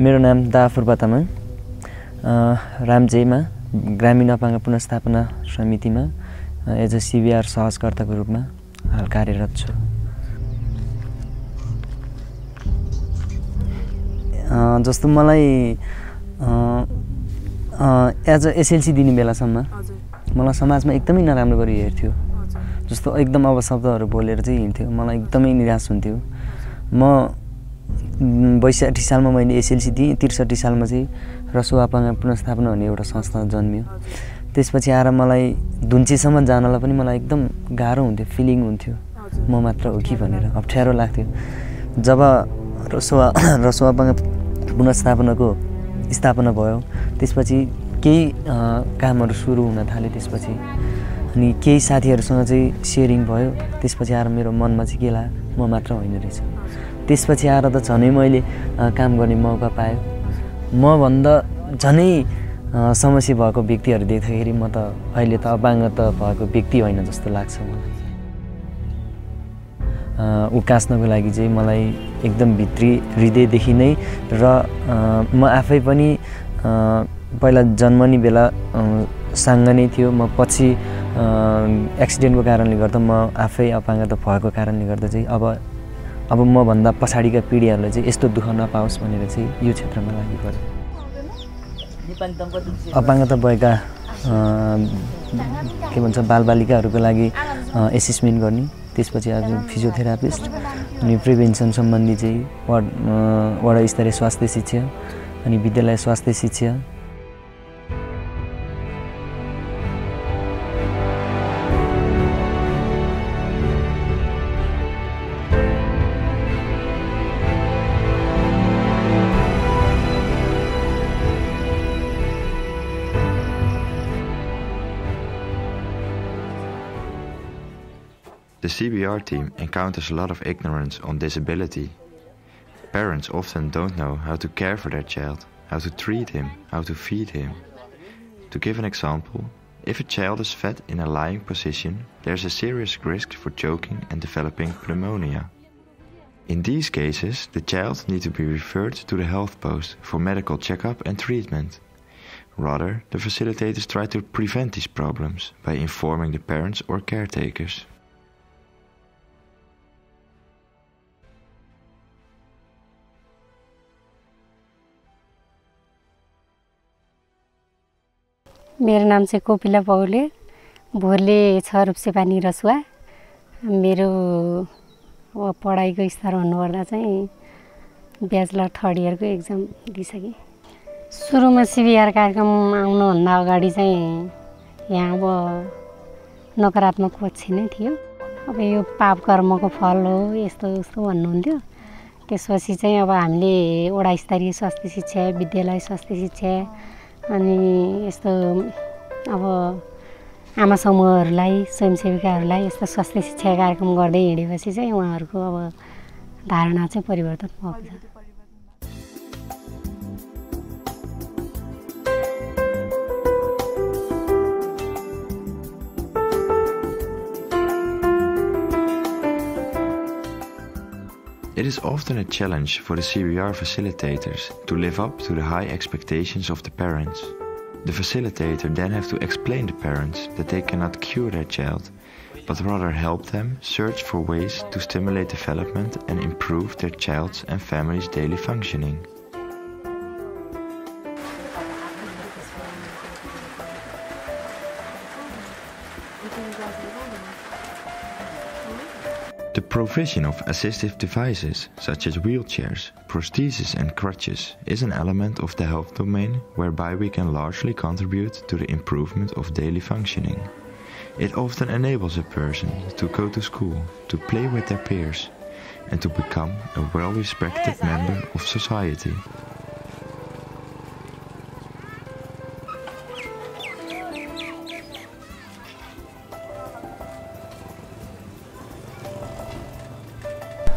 मेरो नाम दाफुर्पा तामाङ रामजेमा ग्रामीण अपाङ्ग पुनस्थापना समितिमा एज अ सिबिआर सहजकर्ताको रूपमा हाल कार्यरत छु। जस्तो मलाई एज अ एसएलसी दिने बेलासम्म मलाई समाजमा एकदमै नराम्रो गरी हेर्थ्यो। जस्तो एकदम अब शब्दहरू बोलेर चाहिँ हिँड्थ्यो। मलाई एकदमै निराश हुन्थ्यो। म बैसठी सालमा मैले एसएलसी दिएँ त्रिसठी सालमा चाहिँ रसुवापाङ्ग पुनस्थापना हुने एउटा संस्था जन्मियो। त्यसपछि आएर मलाई धुन्चीसम्म जानलाई पनि मलाई एकदम गाह्रो हुन्थ्यो फिलिङ हुन्थ्यो म मात्र हो कि भनेर अप्ठ्यारो लाग्थ्यो। जब रसुवा रसुवापाङ्ग पुनस्थापनाको स्थापना भयो त्यसपछि केही कामहरू सुरु हुन थाल्यो त्यसपछि। अनि केही साथीहरूसँग चाहिँ सेयरिङ भयो त्यसपछि आएर मेरो मनमा चाहिँ के लाग्यो म मात्र होइन रहेछ। त्यसपछि आएर त झनै मैले काम गर्ने मौका पाएँ। मभन्दा झनै समस्या भएको व्यक्तिहरू देख्दाखेरि म त अहिले त अपाङ्ग त भएको व्यक्ति होइन जस्तो लाग्छ मलाई। उकास्नको लागि चाहिँ मलाई एकदम भित्री हृदयदेखि नै र म आफै पनि पहिला जन्मने बेला साङ्ग नै थियो। म पछि एक्सिडेन्टको कारणले गर्दा म आफै अपाङ्गता भएको कारणले गर्दा चाहिँ अब अब मभन्दा पछाडिका पिँढीहरूलाई चाहिँ यस्तो दुःख नपाओस् भनेर चाहिँ यो क्षेत्रमा लागि पऱ्यो। अपाङ्गता भएका के भन्छ बालबालिकाहरूको लागि एसेसमेन्ट गर्ने त्यसपछि आज फिजियोथेरापिस्ट अनि प्रिभेन्सन सम्बन्धी चाहिँ वार्ड वडा स्तरीय स्वास्थ्य शिक्षा अनि विद्यालय स्वास्थ्य शिक्षा The CBR team encounters a lot of ignorance on disability. Parents often don't know how to care for their child, how to treat him, how to feed him. To give an example, if a child is fed in a lying position, there's a serious risk for choking and developing pneumonia. In these cases, the child needs to be referred to the health post for medical checkup and treatment. Rather, the facilitators try to prevent these problems by informing the parents or caretakers. मेरो नाम चाहिँ कोपिला पौले भोरले छ रुप्सेपानी रसुवा मेरो पढाइको स्तर भन्नुपर्दा चाहिँ bachelor third इयरको exam दिइसकेँ। सुरुमा सिबिआर कार्यक्रम आउनुभन्दा अगाडि चाहिँ यहाँ अब नकारात्मक पक्ष नै थियो। अब यो पाप कर्मको फल हो यस्तो उस्तो भन्नुहुन्थ्यो। त्यसपछि चाहिँ अब हामीले वडा स्तरीय स्वास्थ्य शिक्षा विद्यालय स्वास्थ्य शिक्षा अनि यस्तो अब आमा समूहहरूलाई स्वयंसेविकाहरूलाई यस्तो स्वास्थ्य शिक्षा कार्यक्रम गर्दै हिँडेपछि चाहिँ उहाँहरूको अब धारणा चाहिँ परिवर्तन भएको छ It is often a challenge for the CBR facilitators to live up to the high expectations of the parents. The facilitator then have to explain to parents that they cannot cure their child, but rather help them search for ways to stimulate development and improve their child's and family's daily functioning. The provision of assistive devices such as wheelchairs, prostheses and crutches is an element of the health domain whereby we can largely contribute to the improvement of daily functioning. It often enables a person to go to school, to play with their peers, and to become a well-respected member of society.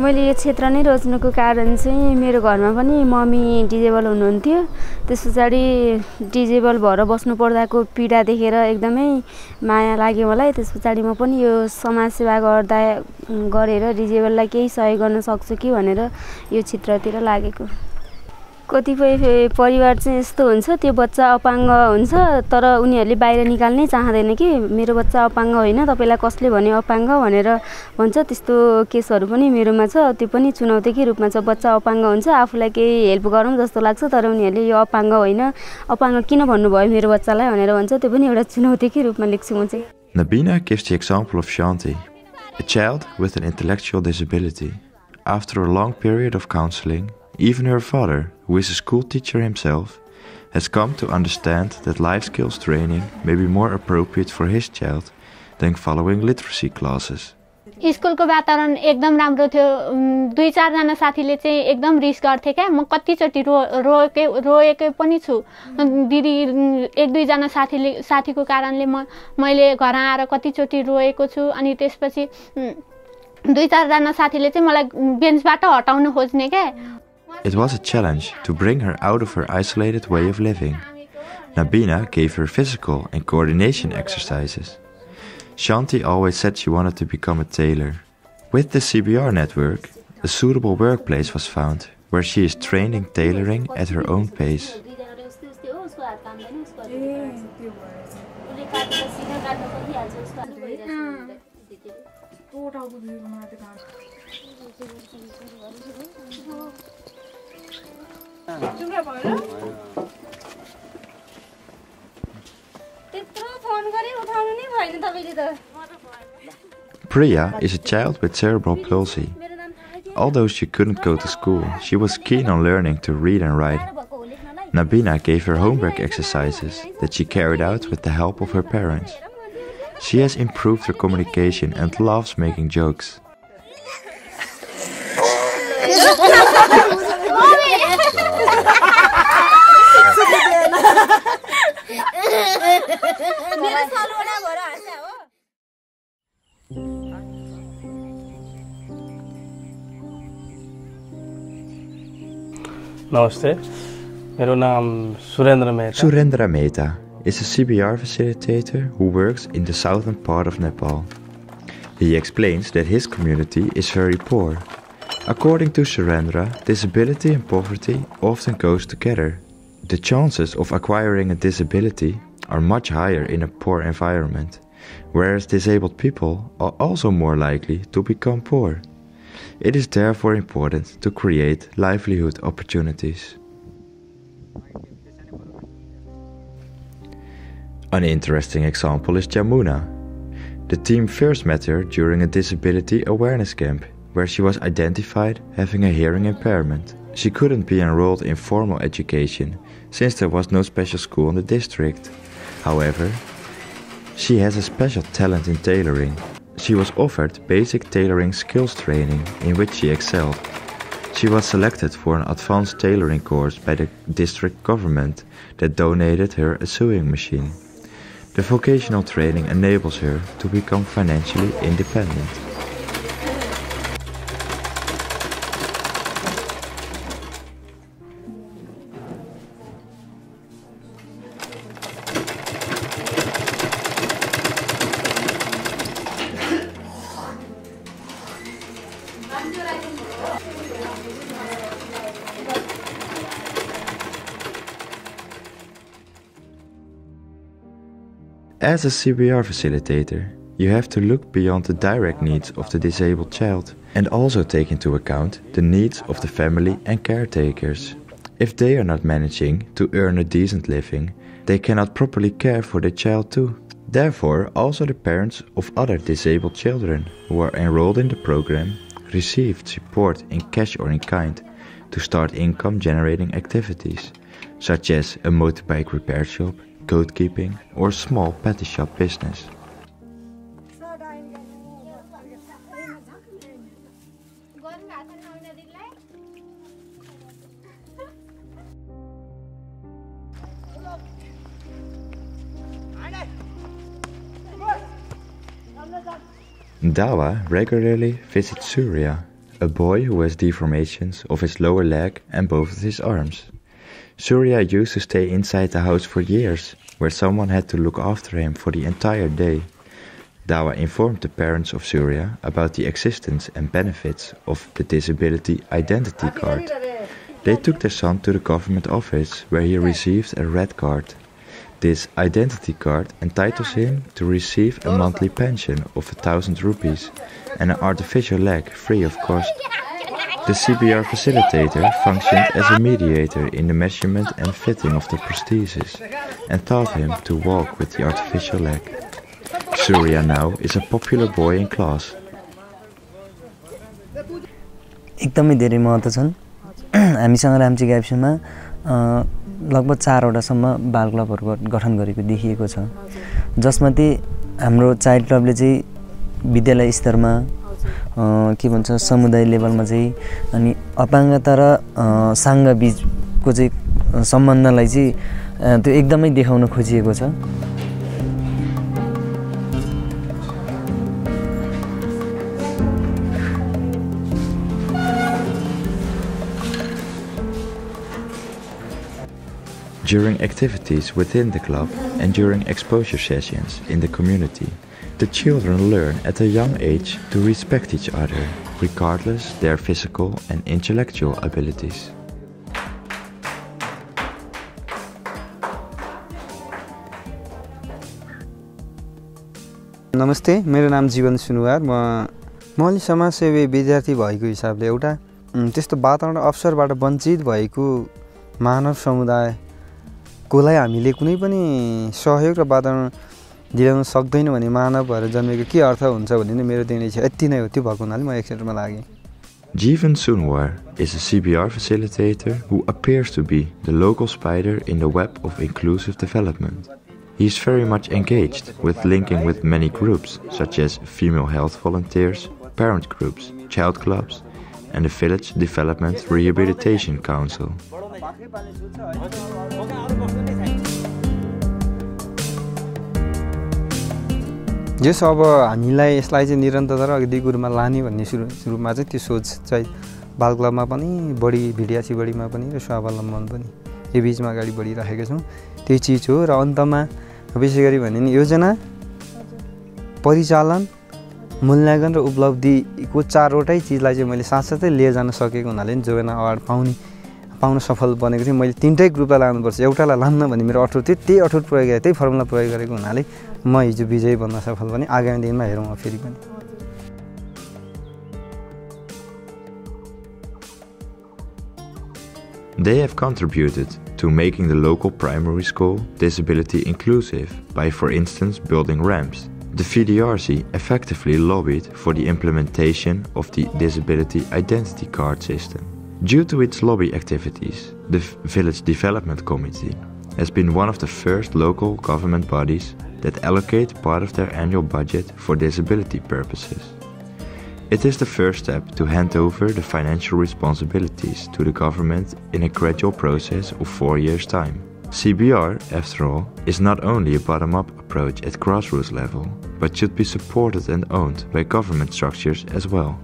मैले यो क्षेत्र नै रोज्नुको कारण चाहिँ मेरो घरमा पनि mummy disable हुनुहुन्थ्यो। त्यस पछाडि डिजेबल भएर बस्नु पर्दाको पीडा देखेर एकदमै माया लाग्यो मलाई। त्यस पछाडि म पनि यो समाजसेवा गर्दा गरेर डिजेबललाई केही सहयोग गर्न सक्छु कि भनेर यो क्षेत्रतिर लागेको। कतिपय परिवार चाहिँ यस्तो हुन्छ त्यो बच्चा अपाङ्ग हुन्छ तर उनीहरूले बाहिर निकाल्नै चाहँदैन कि मेरो बच्चा अपाङ्ग होइन तपाईँलाई कसले भन्यो अपाङ्ग? भनेर भन्छ। त्यस्तो केसहरू पनि मेरोमा छ। त्यो पनि चुनौतीकै रूपमा छ। बच्चा अपाङ्ग हुन्छ आफूलाई केही हेल्प गरौँ जस्तो लाग्छ तर उनीहरूले यो अपाङ्ग होइन। अपाङ्ग किन भन्नुभयो मेरो बच्चालाई भनेर भन्छ। त्यो पनि एउटा चुनौतीकै रूपमा लेख्छु म चाहिँ। A child with an intellectual disability. After a long period of counseling, even her father, who is a school teacher himself, has come to understand that life skills training may be more appropriate for his child than following literacy classes. स्कुलको वातावरण एकदम राम्रो थियो दुई चारजना साथीले चाहिँ एकदम रिस गर्थे क्या म कतिचोटि रो रोएकै रोएकै पनि छु दिदी एक दुईजना साथीले साथीको कारणले म मैले घर आएर कतिचोटि रोएको छु अनि त्यसपछि दुई चारजना साथीले चाहिँ मलाई बेन्चबाट हटाउन खोज्ने क्या It was a challenge to bring her out of her isolated way of living. Nabina gave her physical and coordination exercises. Shanti always said she wanted to become a tailor. With the CBR network, a suitable workplace was found where she is trained in tailoring at her own pace. Mm. Priya is a child with cerebral palsy. Although she couldn't go to school, she was keen on learning to read and write. Nabina gave her homework exercises that she carried out with the help of her parents. She has improved her communication and loves making jokes. नमस्ते मेरो नाम Surendra Mehta Surendra Mehta is a CBR facilitator who works in the southern part of Nepal. He explains that his community is very poor. According to Surendra, disability and poverty often goes together. The chances of acquiring a disability are much higher in a poor environment, whereas disabled people are also more likely to become poor. It is therefore important to create livelihood opportunities. An interesting example is Jamuna. The team first met her during a disability awareness camp where she was identified having a hearing impairment. She couldn't be enrolled in formal education since there was no special school in the district. However, she has a special talent in tailoring. She was offered basic tailoring skills training in which she excelled. She was selected for an advanced tailoring course by the district government that donated her a sewing machine. The vocational training enables her to become financially independent. As a CBR facilitator, you have to look beyond the direct needs of the disabled child and also take into account the needs of the family and caretakers. If they are not managing to earn a decent living, they cannot properly care for the child too. Therefore, also the parents of other disabled children who are enrolled in the program received support in cash or in kind to start income generating activities, such as a motorbike repair shop, goat keeping, or small patty shop business. Dawa regularly visits Surya, a boy who has deformations of his lower leg and both of his arms. Surya used to stay inside the house for years, where someone had to look after him for the entire day. Dawa informed the parents of Surya about the existence and benefits of the disability identity card. They took their son to the government office where he received a red card. This identity card entitles him to receive a monthly pension of a thousand rupees and an artificial leg free of cost. The CBR facilitator functioned as a mediator in the measurement and fitting of the prosthesis and taught him to walk with the artificial leg. Surya now is a popular boy in class. एकदमै धेरै महत्त्व छन् हामीसँग राम्ची ग्याप्समा लगभग चारवटासम्म बाल क्लबहरूको गठन गरेको देखिएको छ जसमध्ये हाम्रो चाइल्ड क्लबले चाहिँ विद्यालय स्तरमा के भन्छ समुदाय लेभलमा चाहिँ अनि अपाङ्गता र साङ्ग बिचको चाहिँ सम्बन्धलाई चाहिँ त्यो एकदमै देखाउन खोजिएको छ During activities within the club and during exposure sessions in the community, the children learn at a young age to respect each other, regardless their physical and intellectual abilities. नमस्ते मेरो नाम जीवन सुनुवार म म अलि समाजसेवी विद्यार्थी भएको हिसाबले एउटा त्यस्तो वातावरण अवसरबाट वञ्चित भएको मानव समुदायकोलाई हामीले कुनै पनि सहयोग र वातावरण दिलाउन सक्दैनौँ भने मानव भएर जन्मेको के अर्थ हुन्छ भन्ने नै मेरो निर्णय छ यति नै हो त्यो भएको हुनाले म एक क्षेत्रमा लागेँ Jeevan Sunwar is a CBR facilitator who appears to be the local spider in the web of inclusive development. He is very much engaged with linking with many groups such as female health volunteers, parent groups, child clubs, and the Village Development Rehabilitation Council. जस अब हामीलाई यसलाई चाहिँ निरन्तरता र अघि गुरुमा लाने भन्ने सुरु सुरुमा चाहिँ त्यो सोच चाहिँ बाल क्लबमा पनि बढी भिडियासी बढीमा पनि र स्वावलम्बन पनि यो बिचमा अगाडि बढिराखेका छौँ। त्यही चिज हो र अन्तमा विशेष गरी भने नि योजना परिचालन मूल्याङ्कन र उपलब्धिको चारवटै चिजलाई चाहिँ मैले साथसाथै लिएर जान सकेको हुनाले नि जोवेना अवार्ड पाउने पाउन सफल बनेको थिएँ मैले तिनटै ग्रुपलाई लानुपर्छ एउटालाई लान्न भन्ने मेरो अठोट थियो त्यही अठोट प्रयोग गरेँ त्यही फर्मुला प्रयोग गरेको हुनाले म हिजो विजयी बन्न सफल भने आगामी दिनमा हेरौँ फेरि पनि They have contributed to making the local primary school disability inclusive by, for instance, building ramps. The VDRC effectively lobbied for the implementation of the Disability Identity Card system. Due to its lobby activities, the Village Development Committee has been one of the first local government bodies that allocate part of their annual budget for disability purposes. It is the first step to hand over the financial responsibilities to the government in a gradual process of four years' time. CBR, after all, is not only a bottom up approach at grassroots level, but should be supported and owned by government structures as well.